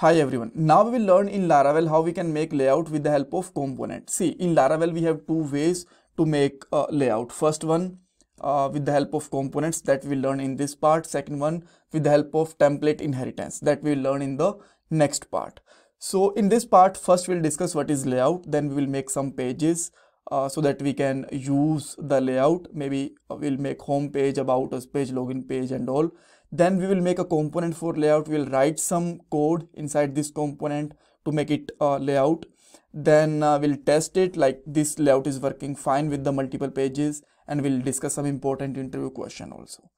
Hi everyone. Now we will learn in Laravel how we can make layout with the help of component. See, in Laravel we have two ways to make a layout. First one uh, with the help of components that we learn in this part. Second one with the help of template inheritance that we will learn in the next part. So in this part, first we'll discuss what is layout. Then we will make some pages uh, so that we can use the layout. Maybe we'll make home page, about us page, login page and all. Then we will make a component for layout. We'll write some code inside this component to make it uh, layout. Then uh, we'll test it like this layout is working fine with the multiple pages and we'll discuss some important interview question also.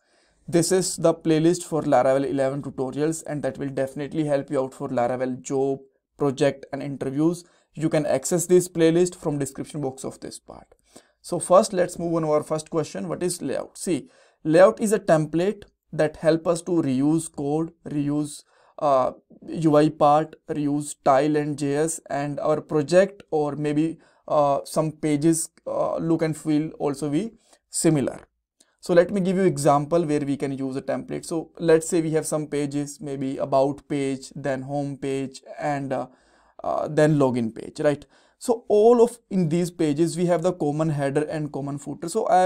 This is the playlist for laravel 11 tutorials and that will definitely help you out for laravel job project and interviews you can access this playlist from description box of this part so first let's move on our first question what is layout see layout is a template that help us to reuse code, reuse uh, UI part, reuse tile and JS and our project or maybe uh, some pages uh, look and feel also be similar. So let me give you example where we can use a template. So let's say we have some pages, maybe about page, then home page and uh, then login page, right? So all of in these pages, we have the common header and common footer. So I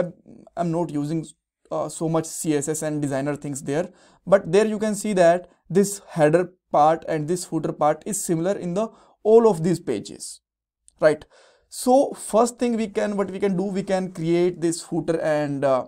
am not using uh, so much css and designer things there but there you can see that this header part and this footer part is similar in the all of these pages right so first thing we can what we can do we can create this footer and uh,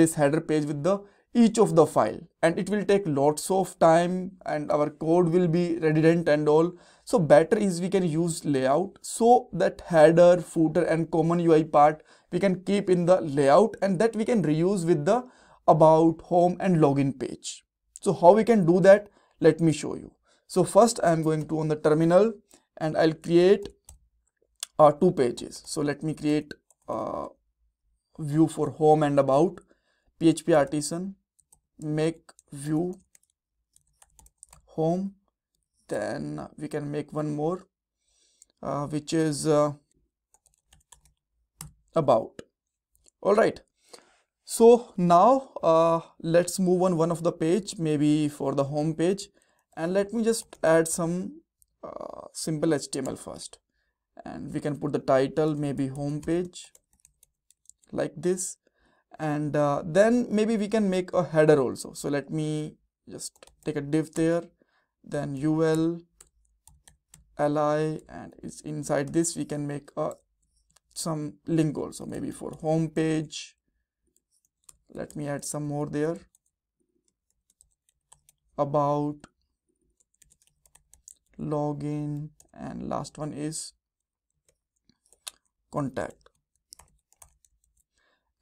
this header page with the each of the file. And it will take lots of time and our code will be redundant and all. So better is we can use layout. So that header footer and common ui part we can keep in the layout and that we can reuse with the about home and login page. So how we can do that? Let me show you. So first i am going to on the terminal and i'll create uh, two pages. So let me create a view for home and about php artisan make view home then we can make one more uh, which is uh, about. All right. So now uh, let's move on one of the page maybe for the home page and let me just add some uh, simple HTML first. And we can put the title maybe home page like this and uh, then maybe we can make a header also. So let me just take a div there. Then ul li and it's inside this we can make a some link also maybe for home page. Let me add some more there. About login and last one is contact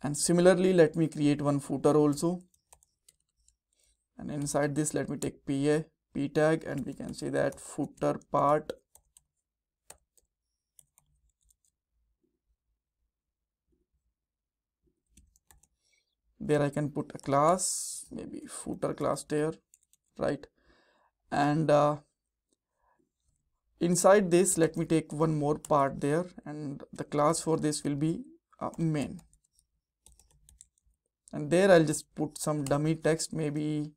and similarly let me create one footer also. And inside this let me take pa p tag and we can say that footer part. There I can put a class maybe footer class there right? And uh, inside this let me take one more part there and the class for this will be uh, main and there I'll just put some dummy text maybe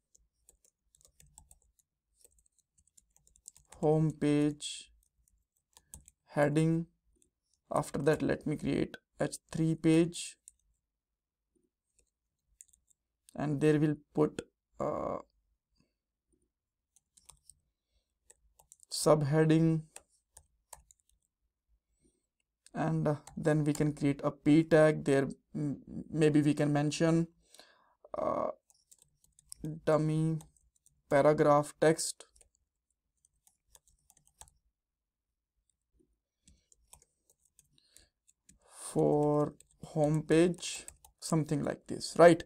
home page heading. After that let me create h3 page. And there we'll put uh, subheading and uh, then we can create a p tag there maybe we can mention uh, dummy paragraph text for home page something like this right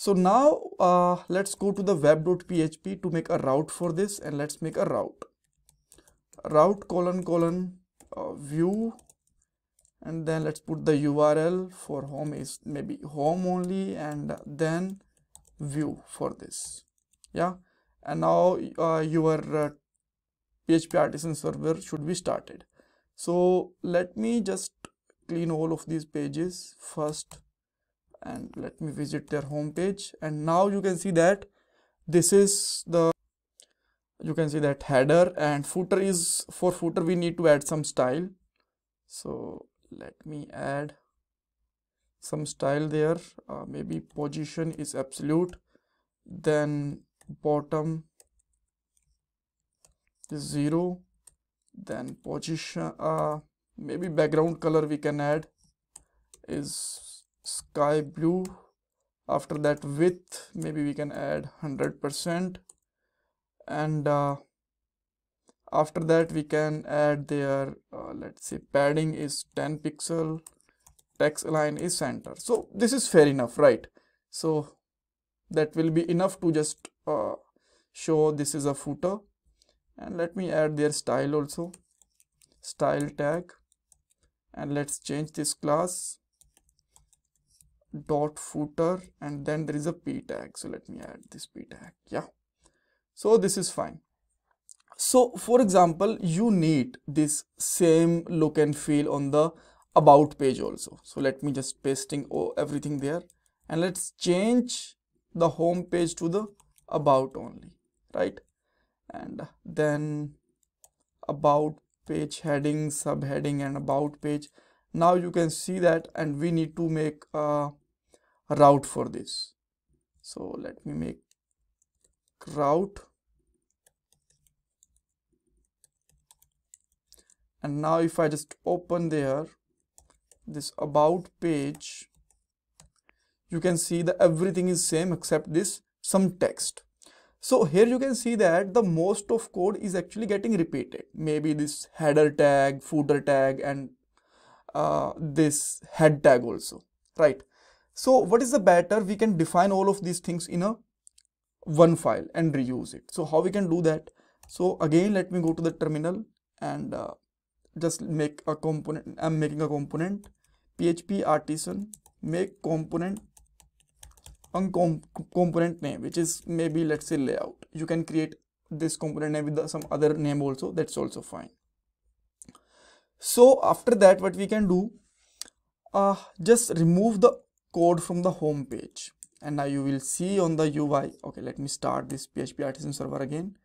so now uh, let's go to the web.php to make a route for this and let's make a route. Route colon colon uh, view and then let's put the URL for home is maybe home only and then view for this. Yeah. And now uh, your uh, PHP artisan server should be started. So let me just clean all of these pages first and let me visit their home page and now you can see that this is the you can see that header and footer is for footer we need to add some style so let me add some style there. Uh, maybe position is absolute. Then bottom is zero. Then position uh, maybe background color we can add is sky blue. After that width maybe we can add 100% and uh, after that we can add their uh, let's say padding is 10 pixel text align is center. So this is fair enough right? So that will be enough to just uh, show this is a footer. And let me add their style also. Style tag. And let's change this class. Dot footer. And then there is a p tag. So let me add this p tag. Yeah. So this is fine so for example you need this same look and feel on the about page also. So let me just pasting everything there. And let's change the home page to the about only right? And then about page heading subheading and about page. Now you can see that and we need to make a route for this. So let me make route and now if I just open there this about page you can see that everything is same except this some text. So here you can see that the most of code is actually getting repeated. Maybe this header tag footer tag and uh, this head tag also right? So what is the better? We can define all of these things in a one file and reuse it. So how we can do that? So again let me go to the terminal and uh, just make a component i'm making a component php artisan make component on com component name which is maybe let's say layout. You can create this component name with the, some other name also that's also fine. So after that what we can do uh, just remove the code from the home page. And now you will see on the UI okay let me start this PHP artisan server again.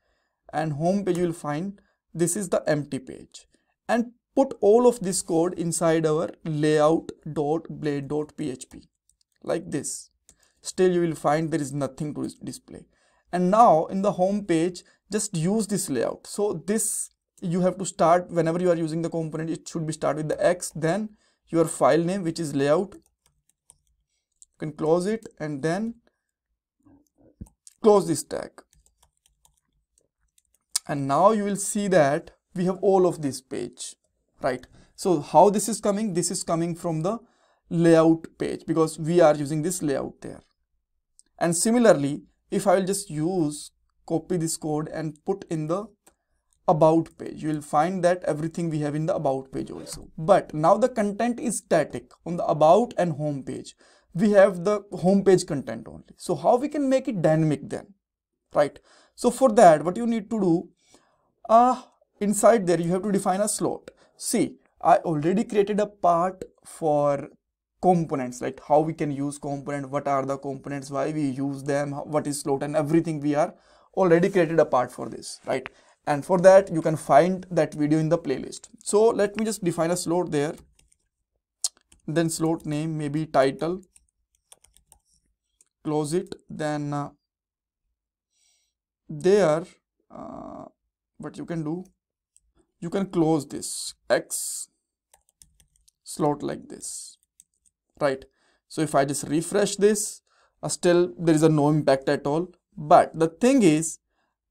And home page you will find this is the empty page and put all of this code inside our layout.blade.php like this. Still you will find there is nothing to display. And now in the home page just use this layout. So this you have to start whenever you are using the component it should be start with the x then your file name which is layout. You can close it and then close this tag. And now you will see that we have all of this page right? So how this is coming? This is coming from the layout page because we are using this layout there. And similarly if I will just use copy this code and put in the about page you will find that everything we have in the about page also. But now the content is static on the about and home page. We have the home page content only. So how we can make it dynamic then right? So for that what you need to do uh inside there you have to define a slot see i already created a part for components like how we can use component what are the components why we use them what is slot and everything we are already created a part for this right? And for that you can find that video in the playlist. So let me just define a slot there. Then slot name maybe title. Close it. Then uh, there uh, what you can do you can close this x slot like this right? So if i just refresh this uh, still there is a no impact at all. But the thing is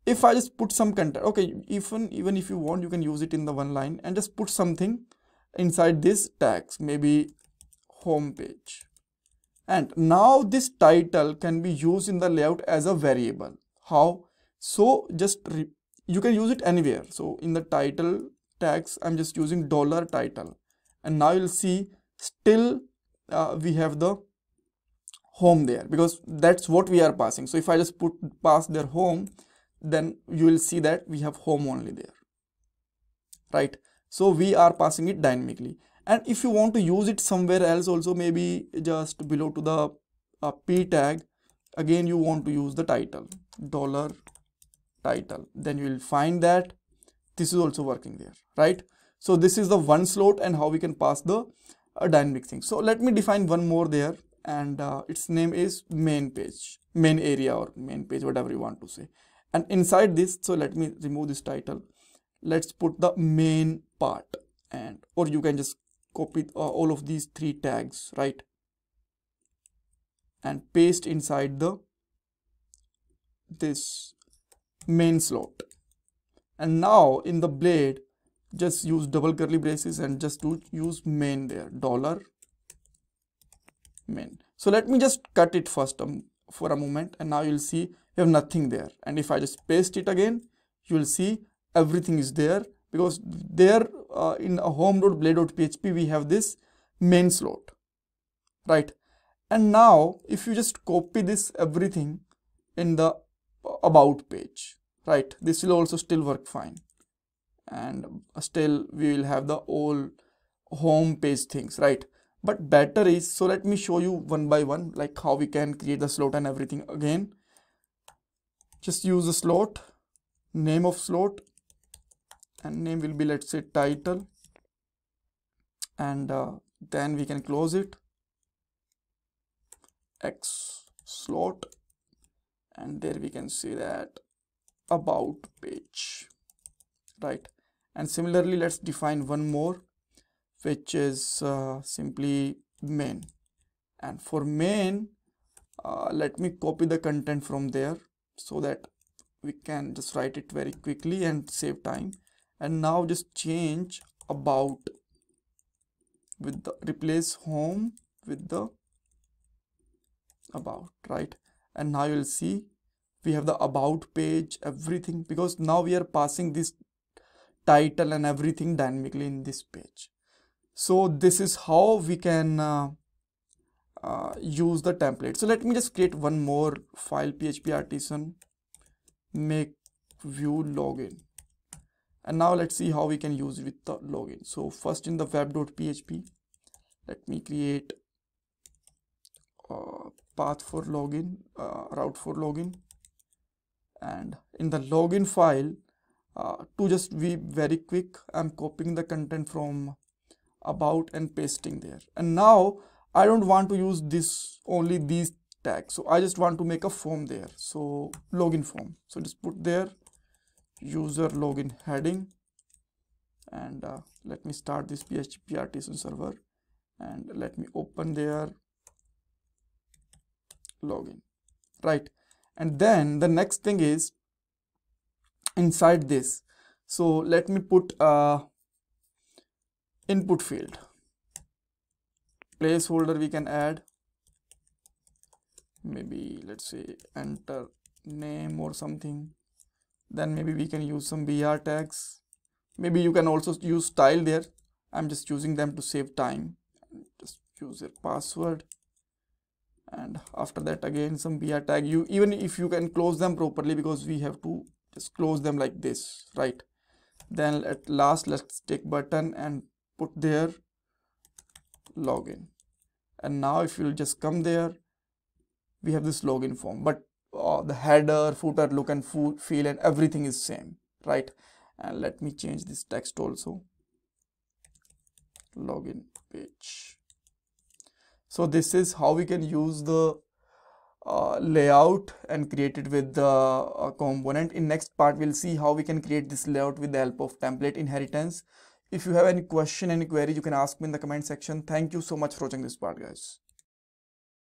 if i just put some content okay even even if you want you can use it in the one line and just put something inside this tags maybe home page. And now this title can be used in the layout as a variable. How? So just you can use it anywhere. So in the title tags i'm just using dollar title. And now you'll see still uh, we have the home there because that's what we are passing. So if i just put pass their home then you will see that we have home only there. Right? So we are passing it dynamically. And if you want to use it somewhere else also maybe just below to the uh, p tag again you want to use the title dollar title. Then you will find that this is also working there right? So this is the one slot and how we can pass the uh, dynamic thing. So let me define one more there and uh, its name is main page main area or main page whatever you want to say. And inside this so let me remove this title. Let's put the main part and or you can just copy uh, all of these three tags right? And paste inside the this main slot. And now in the blade just use double curly braces and just to use main there dollar main. So let me just cut it first um, for a moment and now you'll see you have nothing there. And if I just paste it again you will see everything is there because there uh, in a home.blade.php we have this main slot right? And now if you just copy this everything in the about page right? This will also still work fine. And still we will have the all home page things right? But better is so let me show you one by one like how we can create the slot and everything again. Just use the slot name of slot and name will be let's say title. And uh, then we can close it. X slot and there we can see that about page right? And similarly let's define one more which is uh, simply main. And for main uh, let me copy the content from there so that we can just write it very quickly and save time. And now just change about with the replace home with the about right and now you'll see we have the about page everything because now we are passing this title and everything dynamically in this page. So this is how we can uh, uh, use the template. So let me just create one more file php artisan make view login. And now let's see how we can use it with the login. So first in the web.php let me create uh, path for login uh, route for login. And in the login file uh, to just be very quick i'm copying the content from about and pasting there. And now i don't want to use this only these tags. So i just want to make a form there. So login form. So just put there user login heading. And uh, let me start this php artisan server. And let me open there login right? And then the next thing is inside this. So let me put a input field. Placeholder we can add. Maybe let's say enter name or something. Then maybe we can use some br tags. Maybe you can also use style there. I'm just using them to save time. Just use your password and after that again some br tag. You even if you can close them properly because we have to just close them like this right? Then at last let's take button and put there login. And now if you'll just come there we have this login form. But uh, the header footer look and feel and everything is same right? And let me change this text also. Login page so this is how we can use the uh, layout and create it with the uh, component. In next part we'll see how we can create this layout with the help of template inheritance. If you have any question any query you can ask me in the comment section. Thank you so much for watching this part guys